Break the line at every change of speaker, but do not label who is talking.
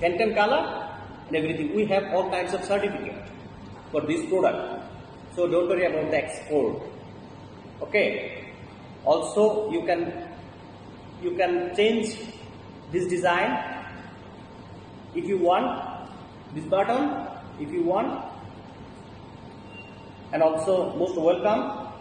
Pantone color and everything. We have all kinds of certificate for this product. So don't worry about the export. Okay. Also you can you can change this design if you want this button if you want and also most welcome